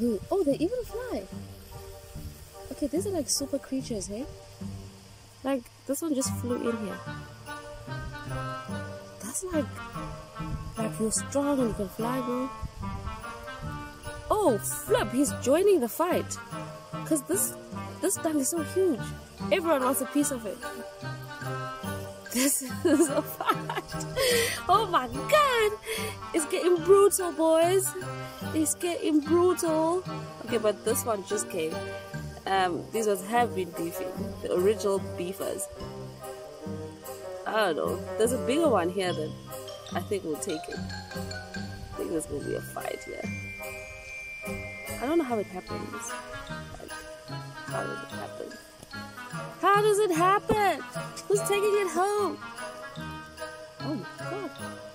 Oh, they even fly. Okay, these are like super creatures, hey? Like, this one just flew in here. That's like, like you're strong and you can fly, bro. Oh, flip, he's joining the fight. Cause this, this duck is so huge. Everyone wants a piece of it. This is a fight. Oh my god! It's getting brutal, boys. It's getting brutal. Okay, but this one just came. Um, these ones have been beefing. The original beefers. I don't know. There's a bigger one here that I think we'll take it. I think there's gonna be a fight here. I don't know how it happens. Like, how does it happen? How does it happen? Who's taking it home? Oh my god.